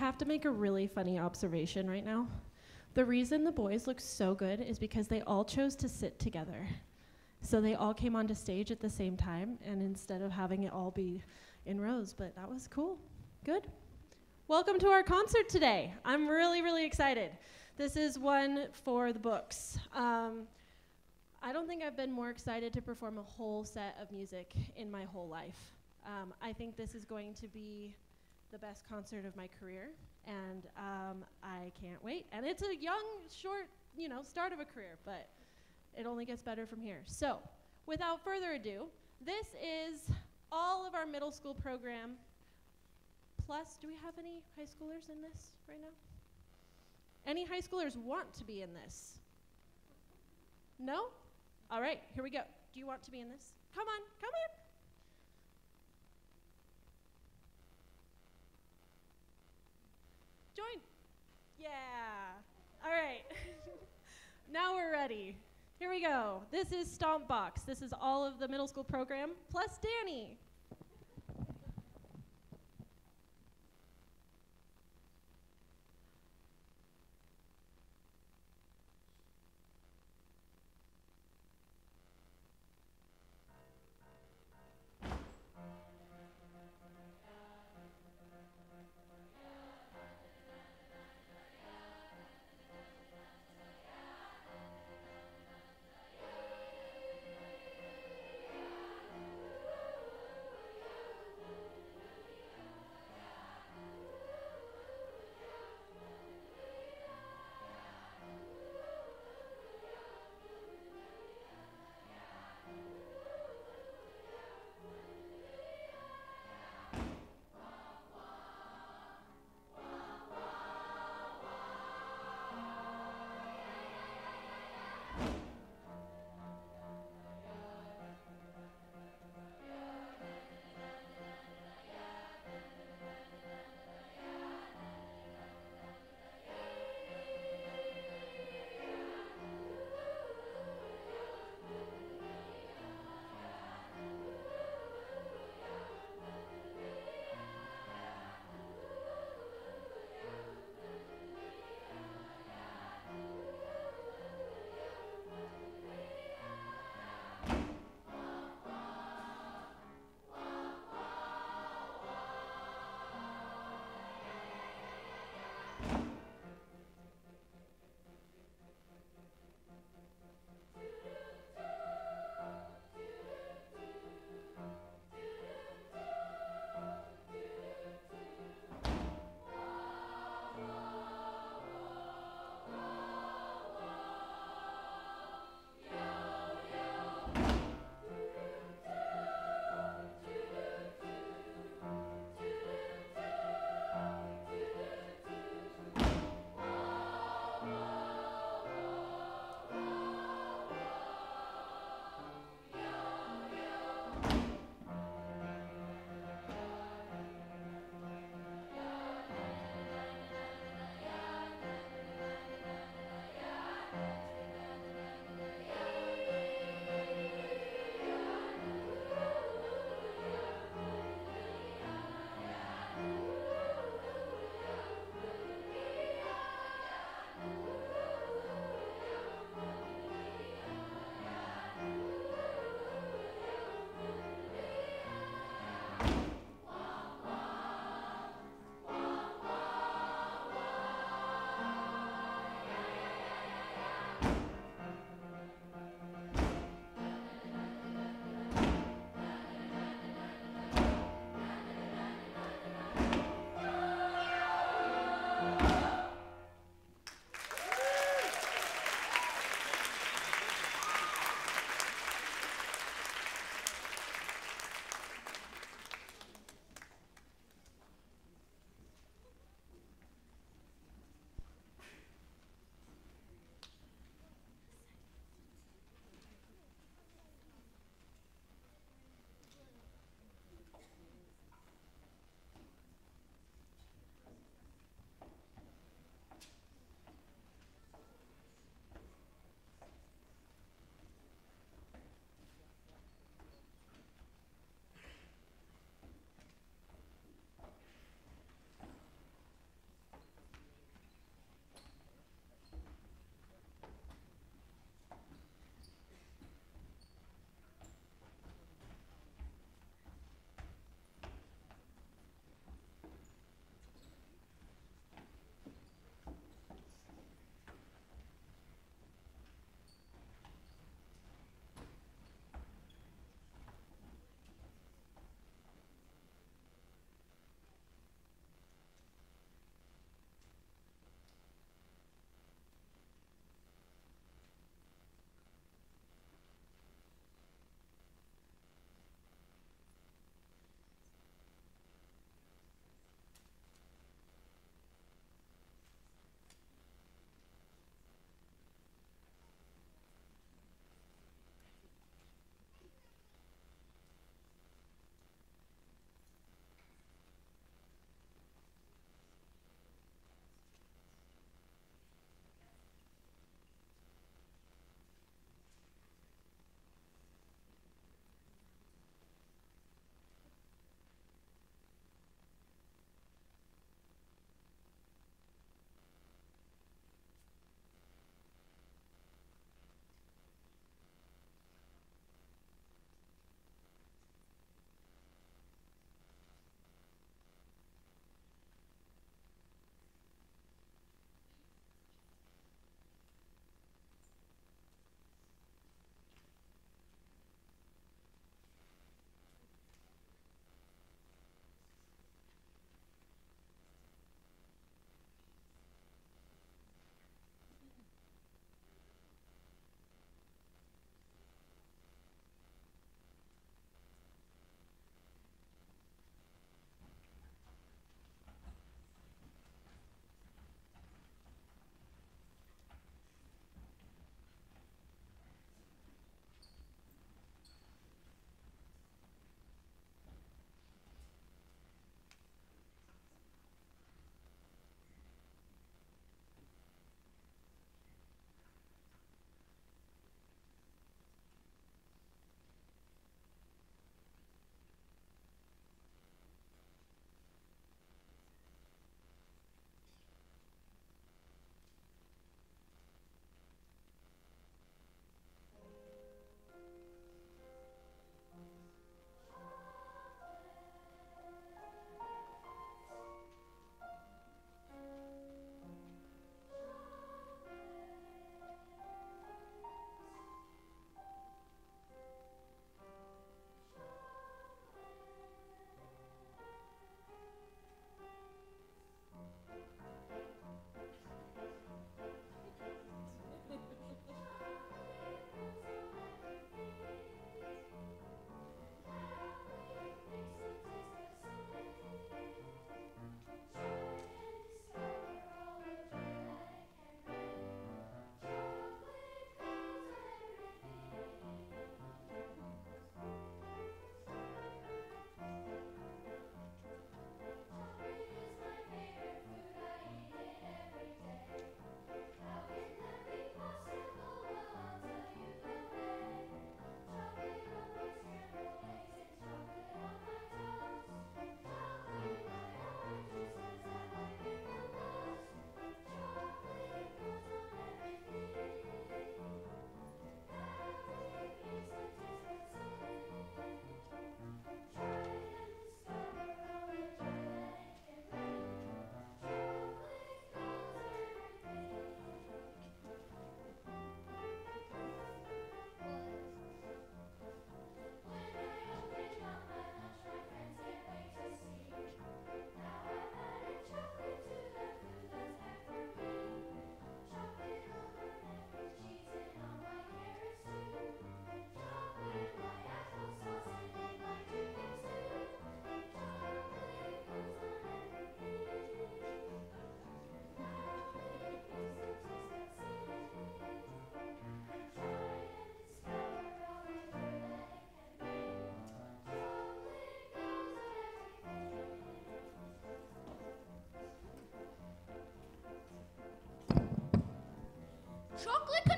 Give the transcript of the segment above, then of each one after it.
have to make a really funny observation right now. The reason the boys look so good is because they all chose to sit together. So they all came onto stage at the same time, and instead of having it all be in rows, but that was cool. Good. Welcome to our concert today. I'm really, really excited. This is one for the books. Um, I don't think I've been more excited to perform a whole set of music in my whole life. Um, I think this is going to be the best concert of my career, and um, I can't wait. And it's a young, short, you know, start of a career, but it only gets better from here. So, without further ado, this is all of our middle school program. Plus, do we have any high schoolers in this right now? Any high schoolers want to be in this? No? All right, here we go. Do you want to be in this? Come on, come in. Join. Yeah. All right. now we're ready. Here we go. This is Stomp Box. This is all of the middle school program plus Danny.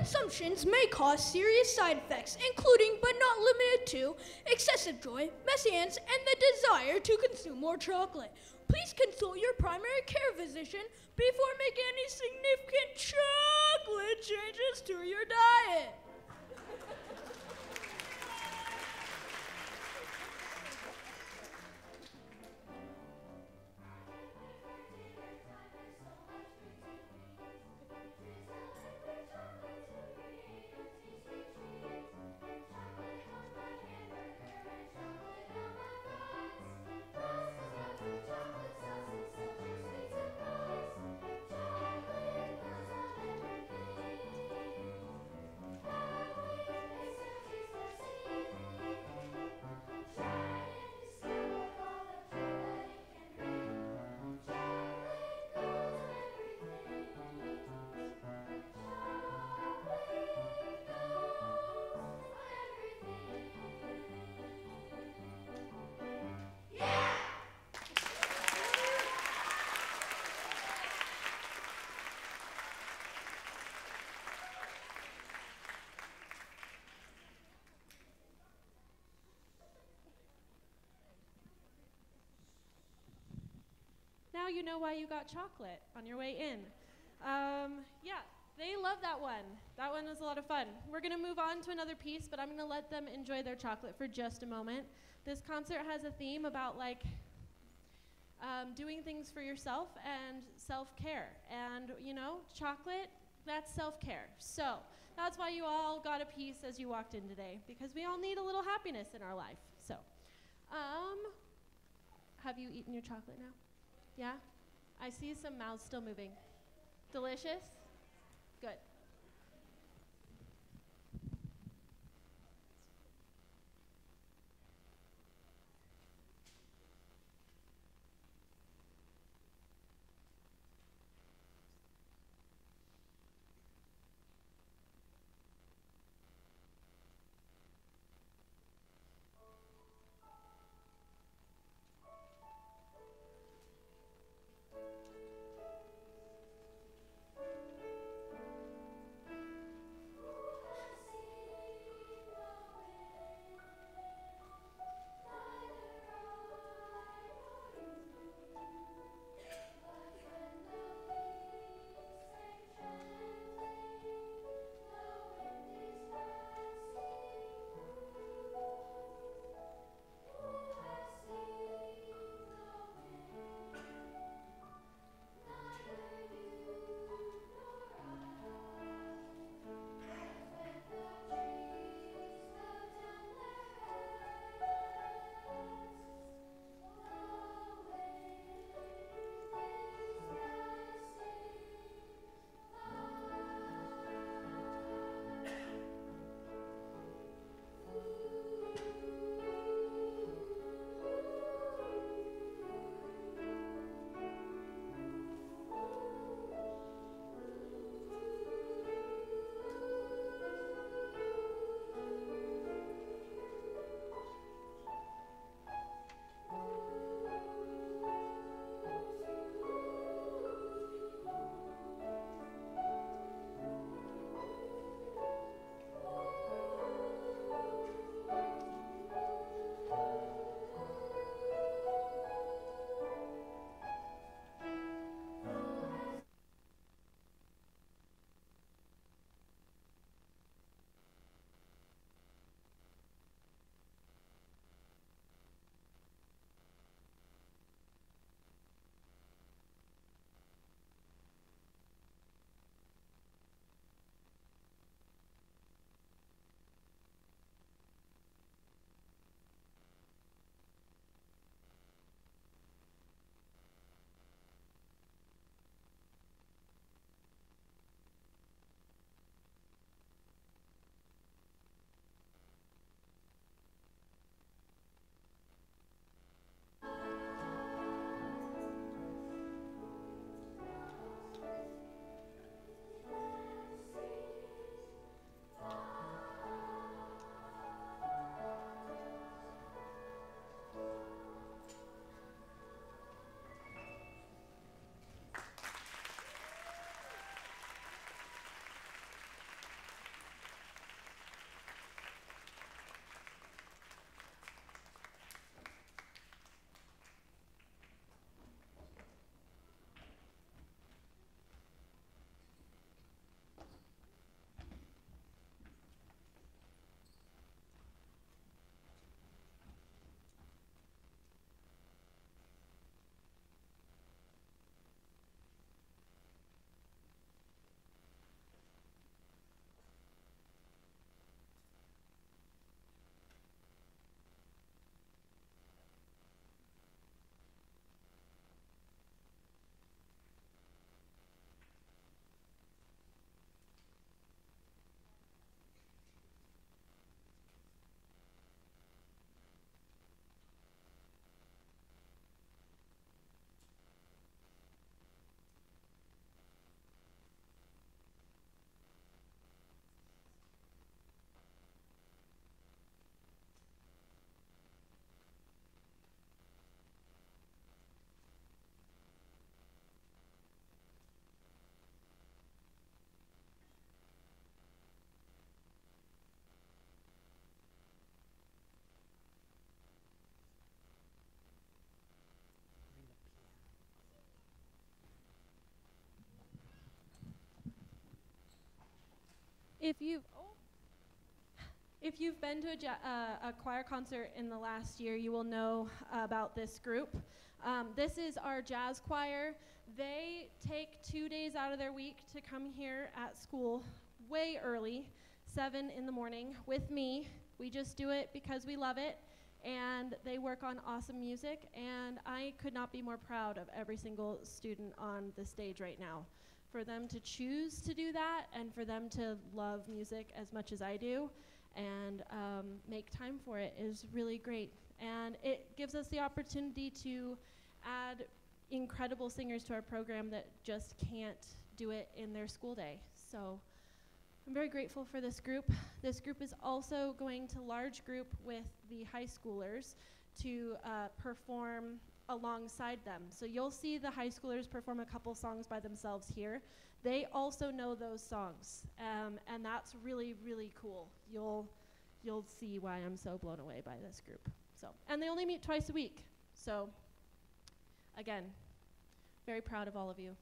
Consumptions may cause serious side effects, including but not limited to excessive joy, messy hands, and the desire to consume more chocolate. Please consult your primary care physician before making any significant chocolate changes to your diet. You know why you got chocolate on your way in. Um, yeah, they love that one. That one was a lot of fun. We're going to move on to another piece, but I'm going to let them enjoy their chocolate for just a moment. This concert has a theme about like um, doing things for yourself and self care. And, you know, chocolate, that's self care. So that's why you all got a piece as you walked in today, because we all need a little happiness in our life. So, um, have you eaten your chocolate now? Yeah? I see some mouths still moving. Delicious? If you've oh, if you've been to a, uh, a choir concert in the last year, you will know about this group. Um, this is our jazz choir. They take two days out of their week to come here at school way early, seven in the morning, with me. We just do it because we love it, and they work on awesome music. And I could not be more proud of every single student on the stage right now for them to choose to do that and for them to love music as much as I do and um, make time for it is really great. And it gives us the opportunity to add incredible singers to our program that just can't do it in their school day. So I'm very grateful for this group. This group is also going to large group with the high schoolers to uh, perform alongside them. So you'll see the high schoolers perform a couple songs by themselves here. They also know those songs, um, and that's really really cool. You'll you'll see why I'm so blown away by this group. So and they only meet twice a week. So again, very proud of all of you.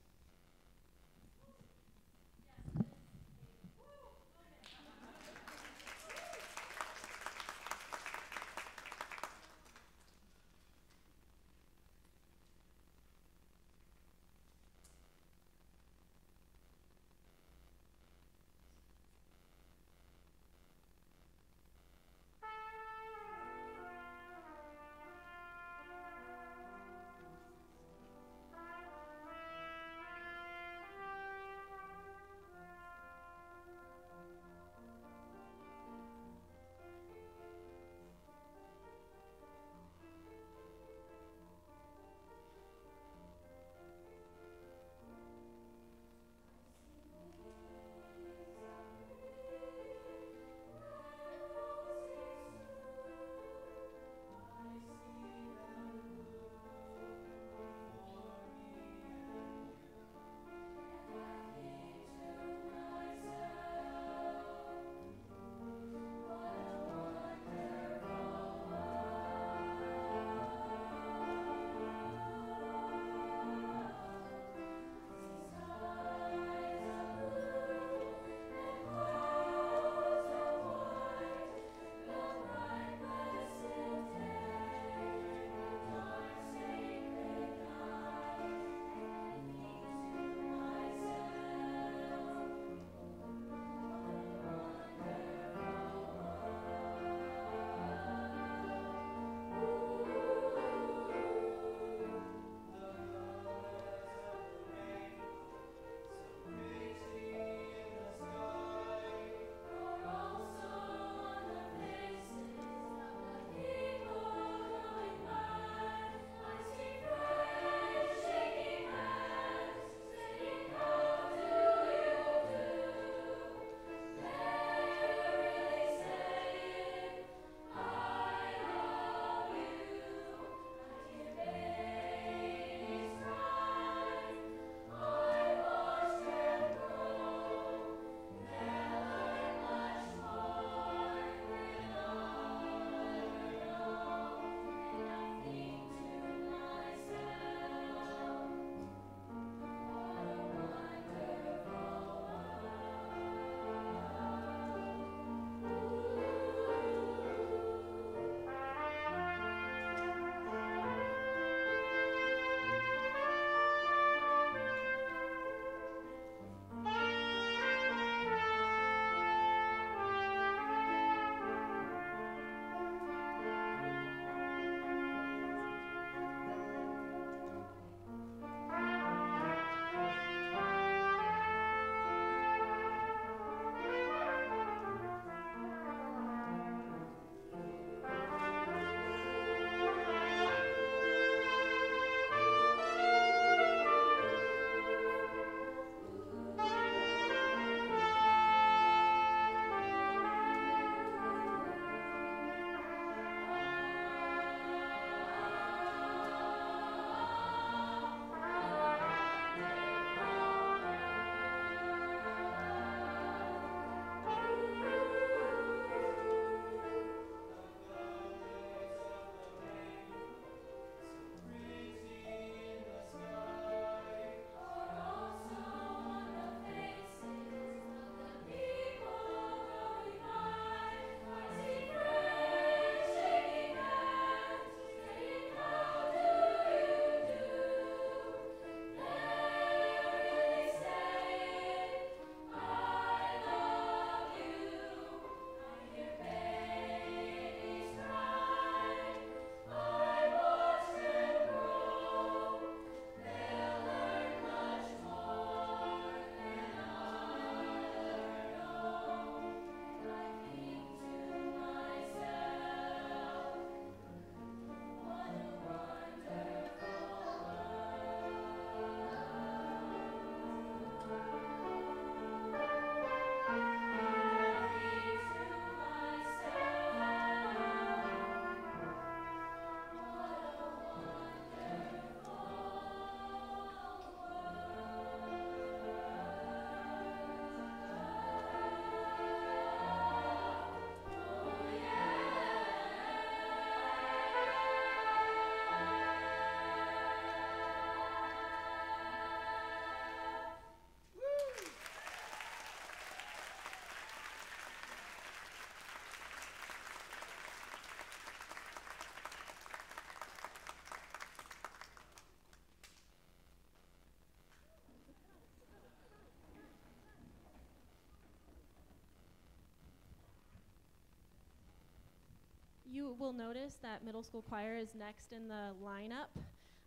Will notice that middle school choir is next in the lineup,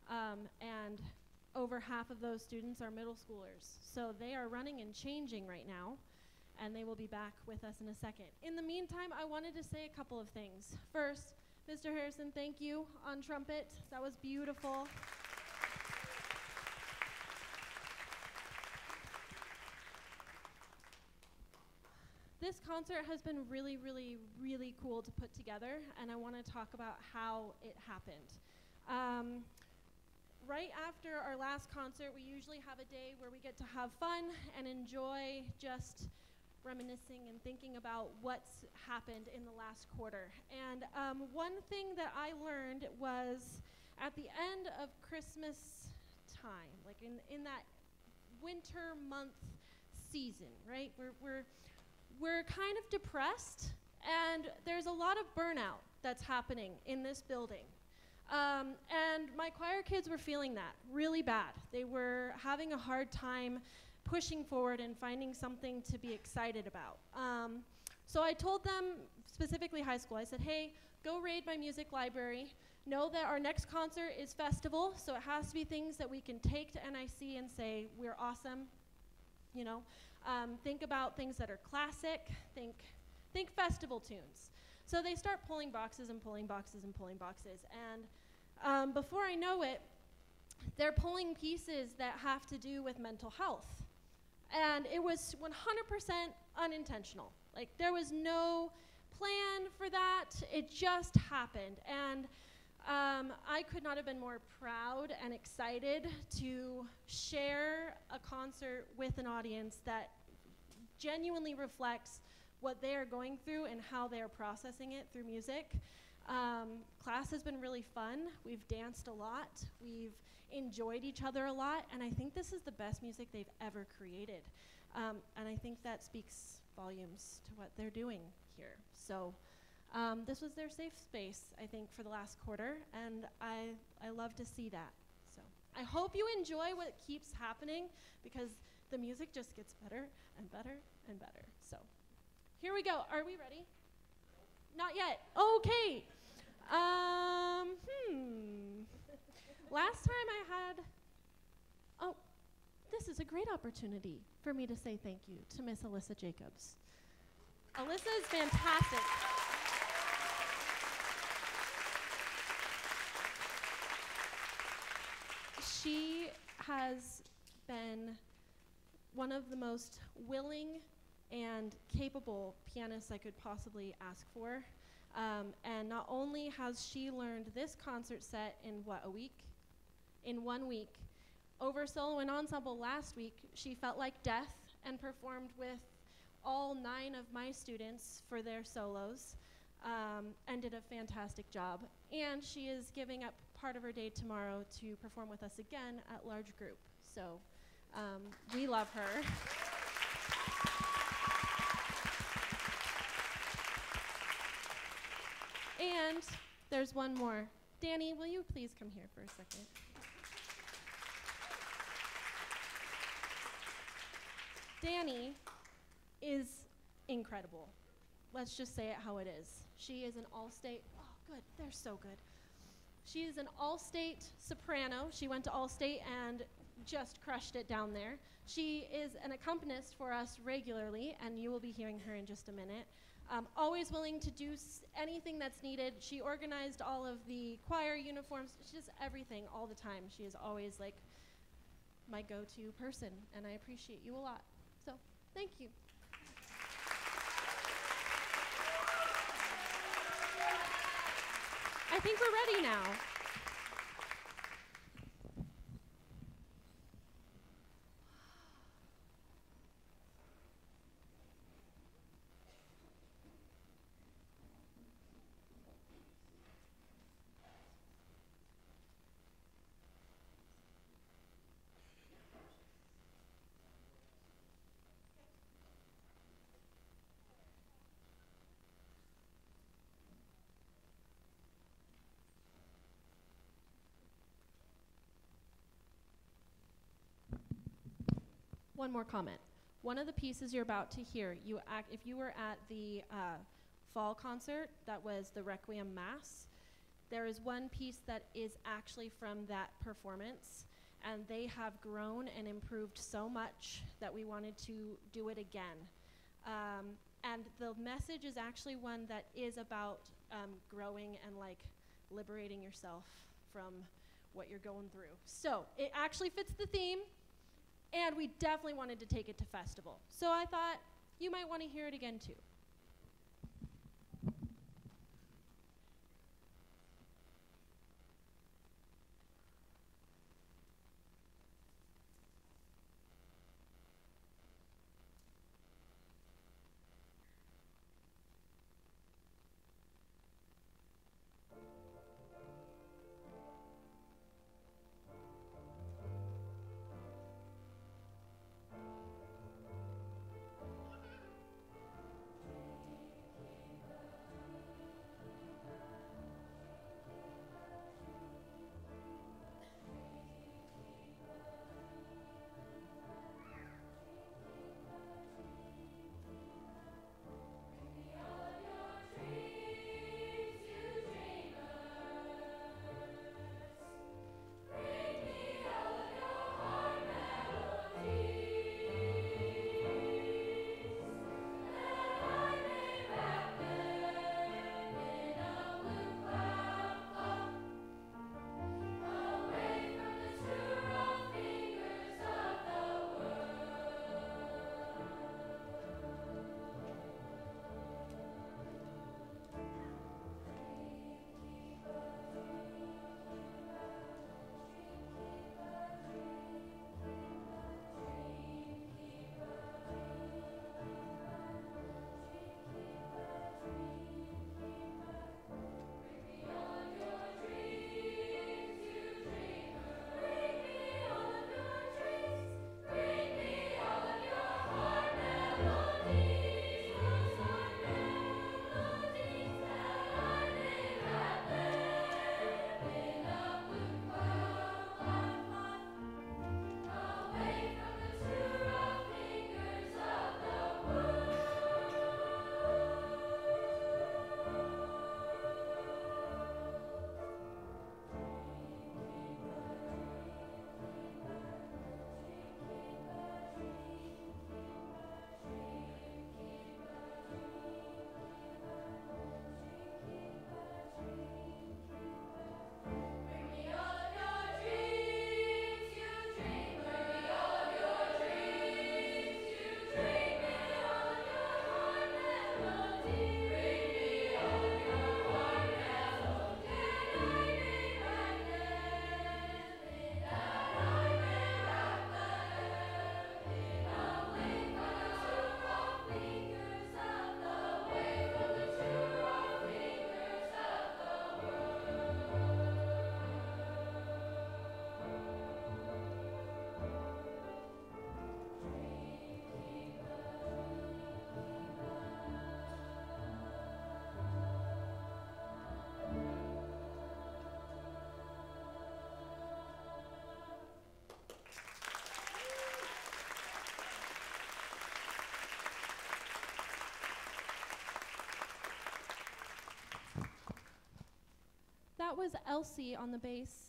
um, and over half of those students are middle schoolers. So they are running and changing right now, and they will be back with us in a second. In the meantime, I wanted to say a couple of things. First, Mr. Harrison, thank you on trumpet. That was beautiful. This concert has been really, really, really cool to put together, and I want to talk about how it happened. Um, right after our last concert, we usually have a day where we get to have fun and enjoy just reminiscing and thinking about what's happened in the last quarter. And um, one thing that I learned was at the end of Christmas time, like in, in that winter month season, right? We're, we're, we're kind of depressed, and there's a lot of burnout that's happening in this building. Um, and my choir kids were feeling that really bad. They were having a hard time pushing forward and finding something to be excited about. Um, so I told them, specifically high school, I said, hey, go raid my music library. Know that our next concert is festival, so it has to be things that we can take to NIC and say, we're awesome. You know, um, think about things that are classic, think, think festival tunes. So they start pulling boxes and pulling boxes and pulling boxes. And um, before I know it, they're pulling pieces that have to do with mental health. And it was 100% unintentional. Like, there was no plan for that, it just happened. And um, I could not have been more proud and excited to share a concert with an audience that genuinely reflects what they are going through and how they are processing it through music. Um, class has been really fun. We've danced a lot. We've enjoyed each other a lot. And I think this is the best music they've ever created. Um, and I think that speaks volumes to what they're doing here. So um, this was their safe space, I think, for the last quarter. And I, I love to see that. So I hope you enjoy what keeps happening because the music just gets better and better and better. So. Here we go. Are we ready? Not yet. Okay. Um, hmm. Last time I had. Oh, this is a great opportunity for me to say thank you to Miss Alyssa Jacobs. Alyssa is fantastic. She has been one of the most willing and capable pianists I could possibly ask for. Um, and not only has she learned this concert set in what, a week? In one week. Over solo and ensemble last week, she felt like death and performed with all nine of my students for their solos um, and did a fantastic job. And she is giving up part of her day tomorrow to perform with us again at large group. So um, we love her. And there's one more. Danny, will you please come here for a second? Danny is incredible. Let's just say it how it is. She is an all state, oh, good, they're so good. She is an all state soprano. She went to Allstate and just crushed it down there. She is an accompanist for us regularly, and you will be hearing her in just a minute. Um, always willing to do anything that's needed. She organized all of the choir uniforms. She does everything all the time. She is always like my go-to person, and I appreciate you a lot. So, thank you. I think we're ready now. One more comment. One of the pieces you're about to hear, you act, if you were at the uh, fall concert that was the Requiem Mass. There is one piece that is actually from that performance, and they have grown and improved so much that we wanted to do it again. Um, and the message is actually one that is about um, growing and like liberating yourself from what you're going through. So it actually fits the theme, and we definitely wanted to take it to festival. So I thought you might want to hear it again too. Was Elsie on the bass.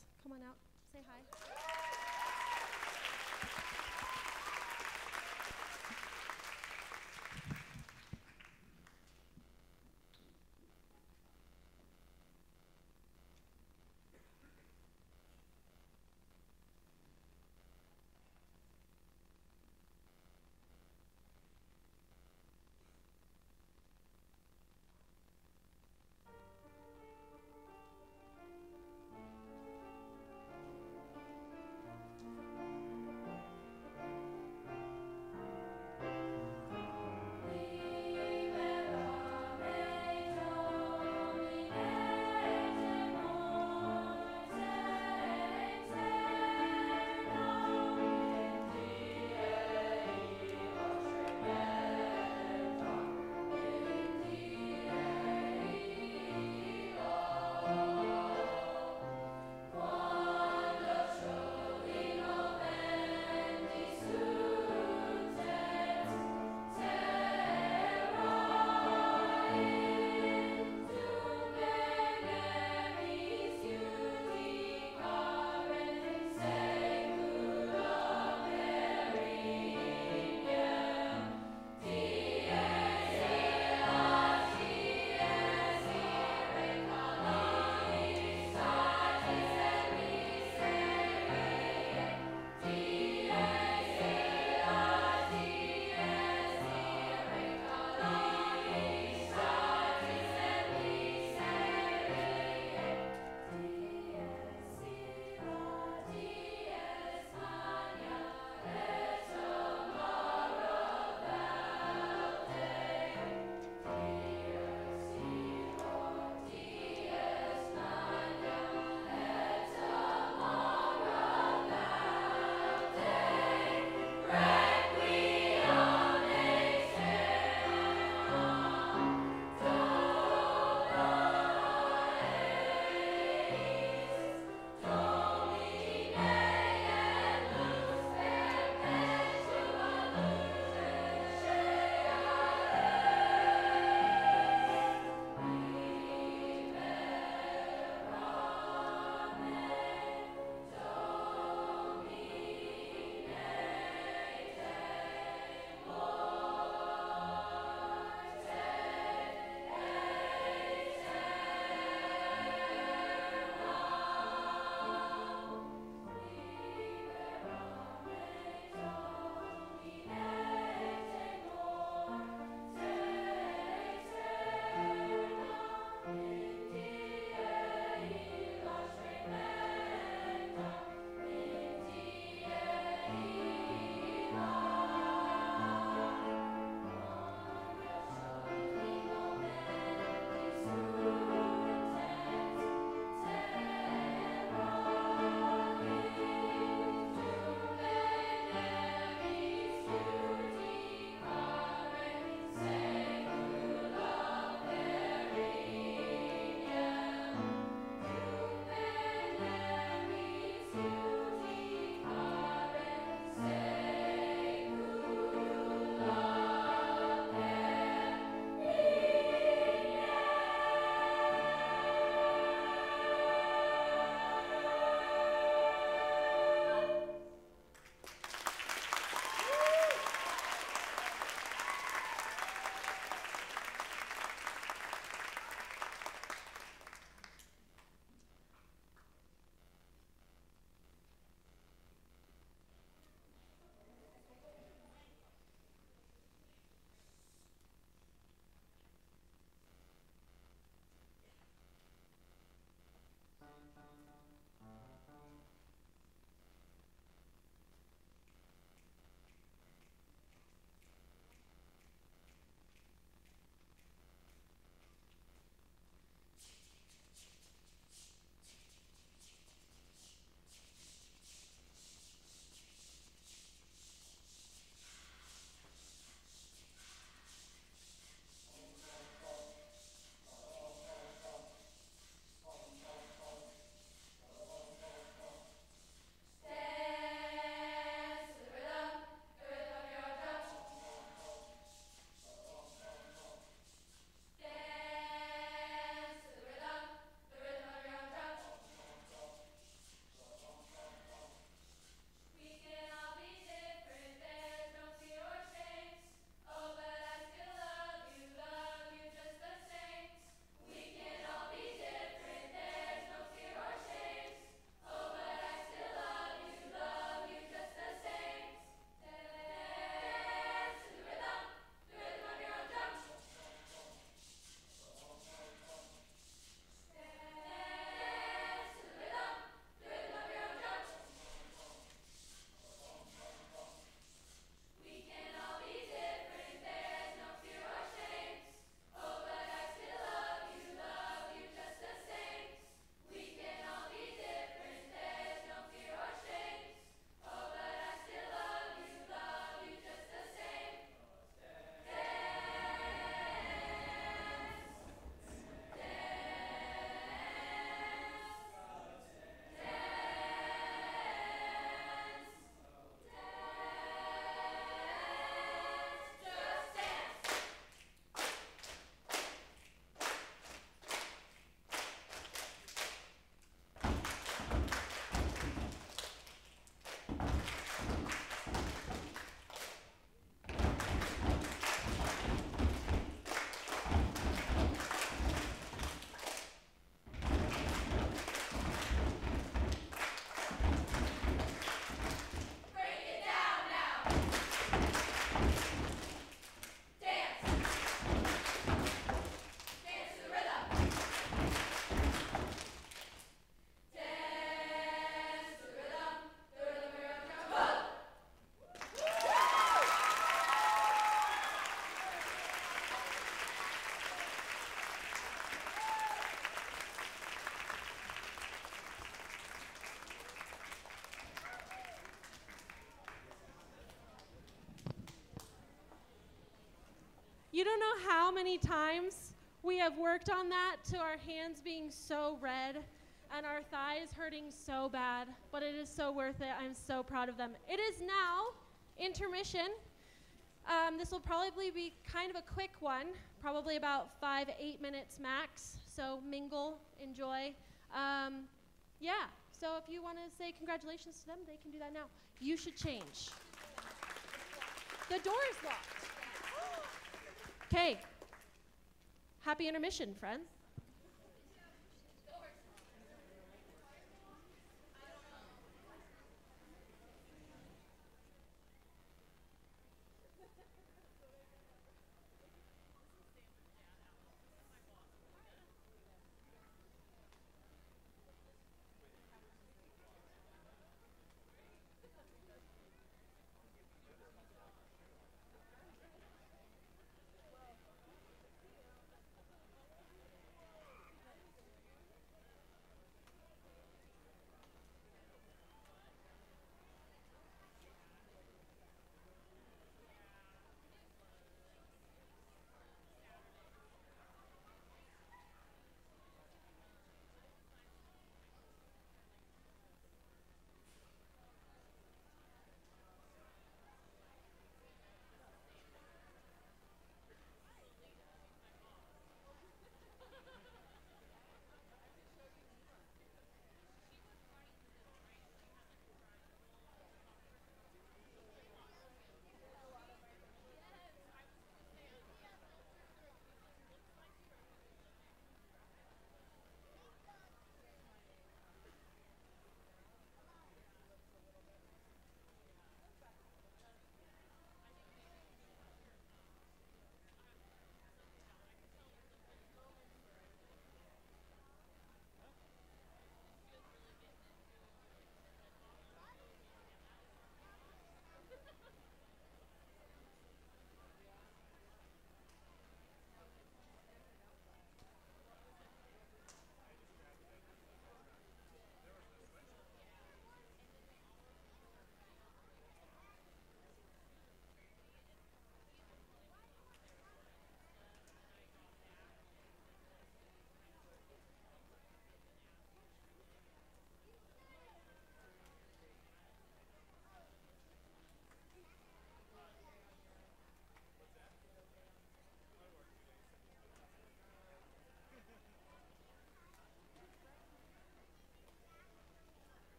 You don't know how many times we have worked on that to our hands being so red and our thighs hurting so bad, but it is so worth it. I'm so proud of them. It is now intermission. Um, this will probably be kind of a quick one, probably about five, eight minutes max. So mingle, enjoy. Um, yeah, so if you want to say congratulations to them, they can do that now. You should change. The door is locked. Okay. Happy intermission, friends.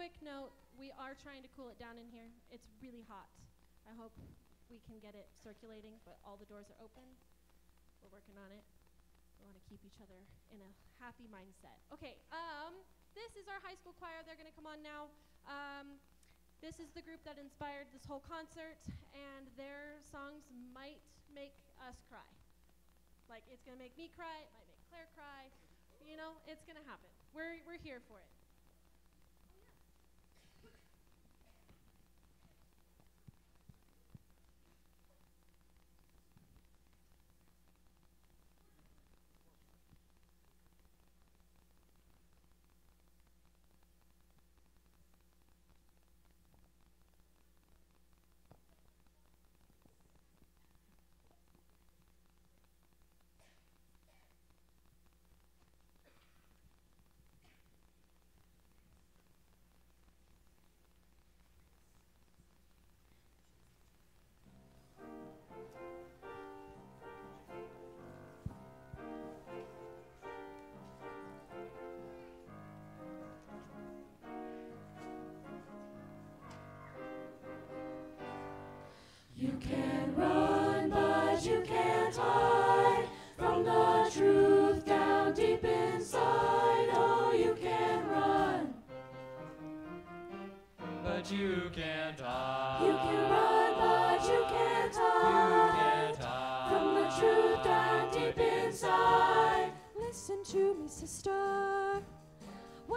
Quick note we are trying to cool it down in here. It's really hot. I hope we can get it circulating, but all the doors are open. We're working on it. We want to keep each other in a happy mindset. Okay, um, this is our high school choir. They're going to come on now. Um, this is the group that inspired this whole concert, and their songs might make us cry. Like, it's going to make me cry, it might make Claire cry. You know, it's going to happen. We're, we're here for it.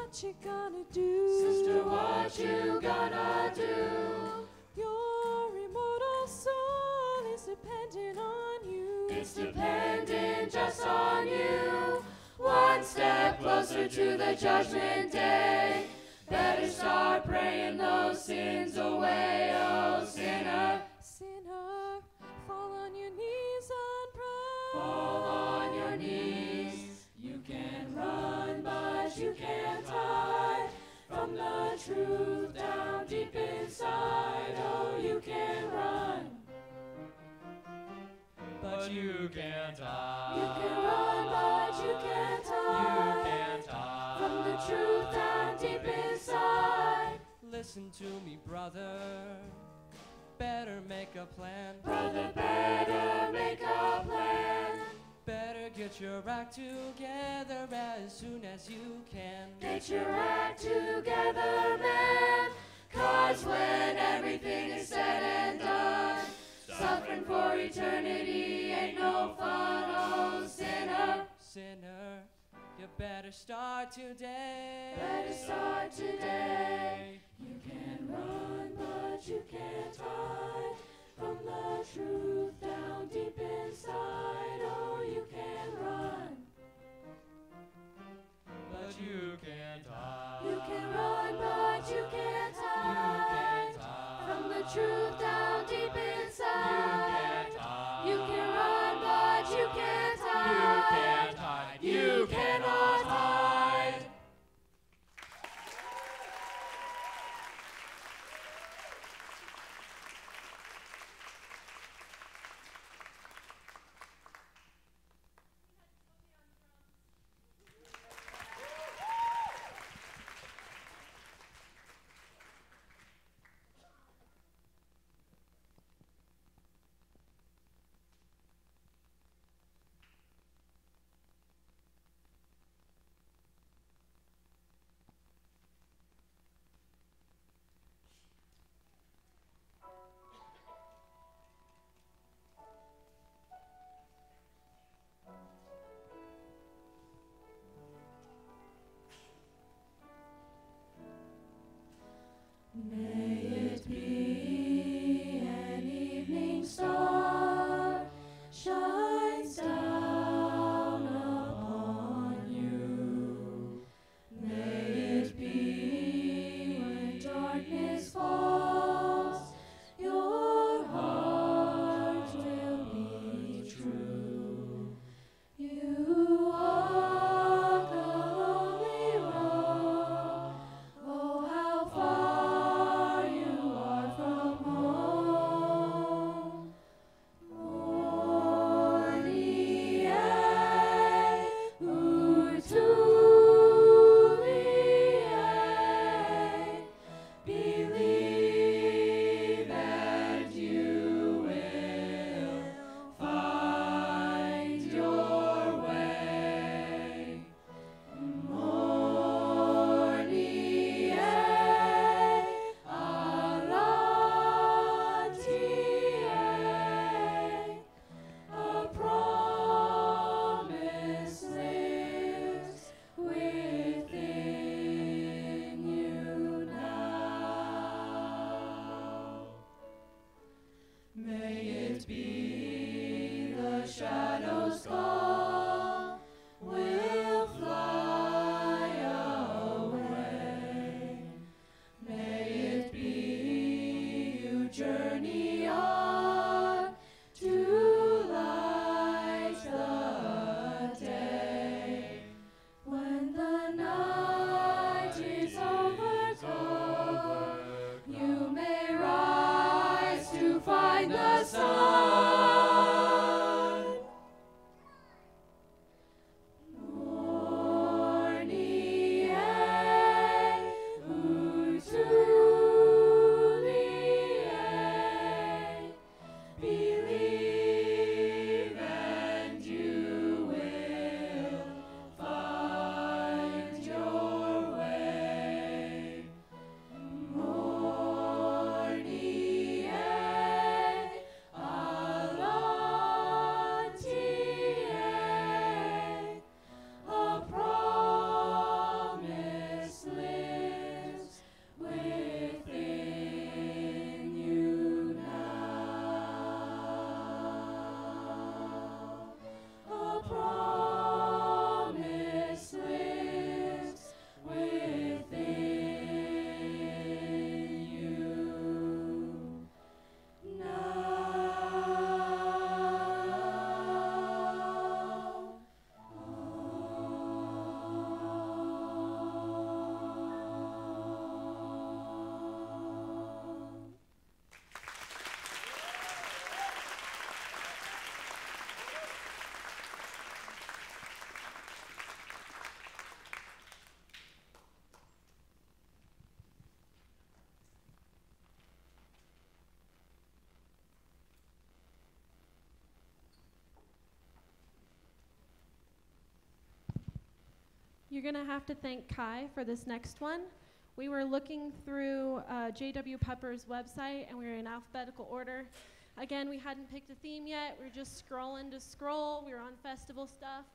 What you gonna do? Sister, what you gonna do? Your immortal soul is dependent on you. It's dependent just on you. One step closer to the judgment day. Better start praying those sins away, oh sinner. Sinner, fall on your knees and pray. Fall on your knees. You can run, you can't hide from the truth down deep inside. Oh, you can run. But you can't hide. You can run, but you can't hide. You can't hide. from the truth down deep inside. Listen to me, brother. Better make a plan. Brother, better make a plan. Get your act together as soon as you can. Get your act together, man. Cause when everything is said and done, suffering for eternity ain't no fun, oh sinner. Sinner, you better start today. Better start today. You can run, but you can't hide from the truth down deep inside. Oh, you can run. But you can't hide. You can run, but you can't You hide can't hide. from the truth down deep You inside. You're going to have to thank Kai for this next one. We were looking through uh, JW Pepper's website and we were in alphabetical order. Again, we hadn't picked a theme yet. We were just scrolling to scroll. We were on festival stuff.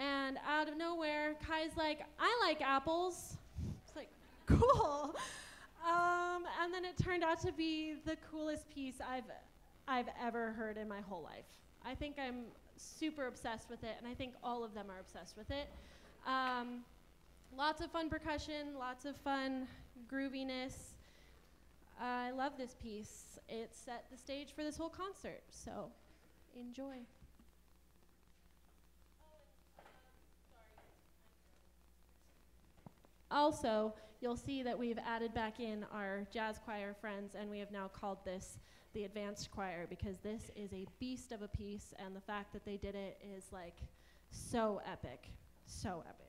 And out of nowhere, Kai's like, I like apples. It's like, cool. Um, and then it turned out to be the coolest piece I've, I've ever heard in my whole life. I think I'm super obsessed with it, and I think all of them are obsessed with it. Um, lots of fun percussion, lots of fun grooviness. I love this piece. It set the stage for this whole concert, so enjoy. Also, you'll see that we've added back in our jazz choir friends, and we have now called this the advanced choir because this is a beast of a piece, and the fact that they did it is like so epic. So epic.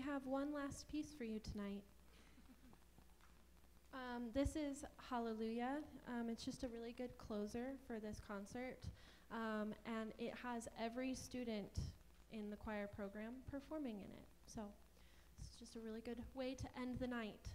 We have one last piece for you tonight. Um, this is Hallelujah. Um, it's just a really good closer for this concert. Um, and it has every student in the choir program performing in it. So it's just a really good way to end the night.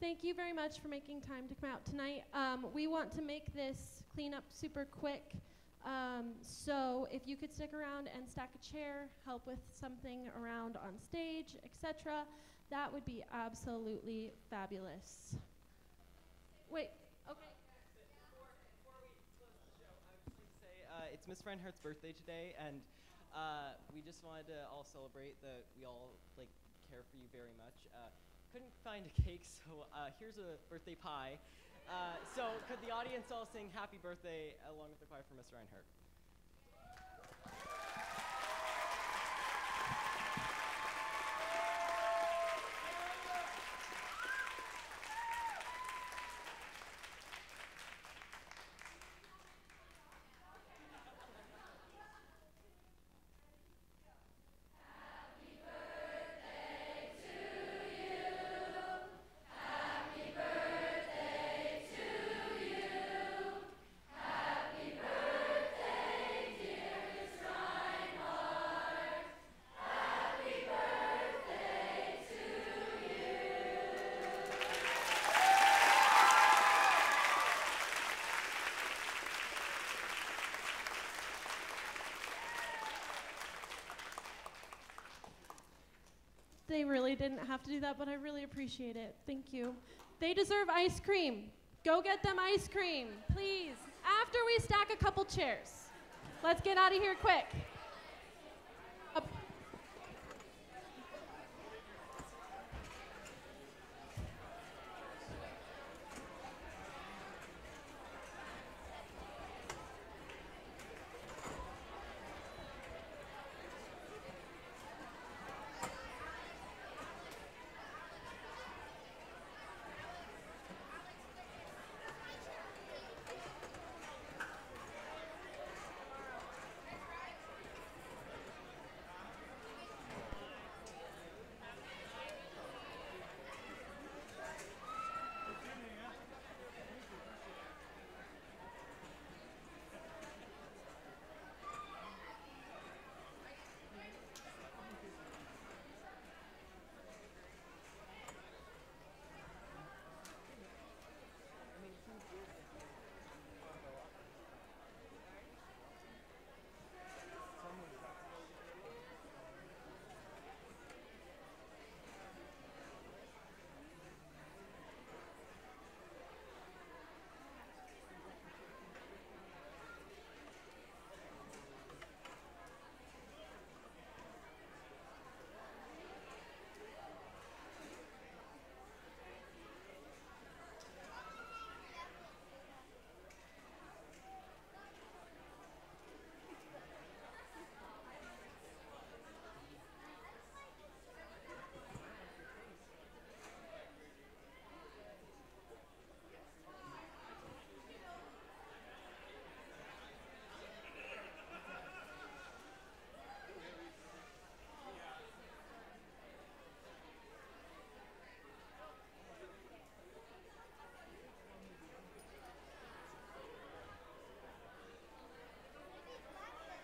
Thank you very much for making time to come out tonight. Um, we want to make this cleanup super quick. Um, so if you could stick around and stack a chair, help with something around on stage, etc., that would be absolutely fabulous. Wait, okay. uh, it's Miss Reinhardt's birthday today, and uh, we just wanted to all celebrate that we all like care for you very much. Uh, couldn't find a cake, so uh, here's a birthday pie. Uh, so could the audience all sing "Happy Birthday" along with the choir for Miss Reinhardt? They really didn't have to do that, but I really appreciate it. Thank you. They deserve ice cream. Go get them ice cream, please. After we stack a couple chairs. Let's get out of here quick.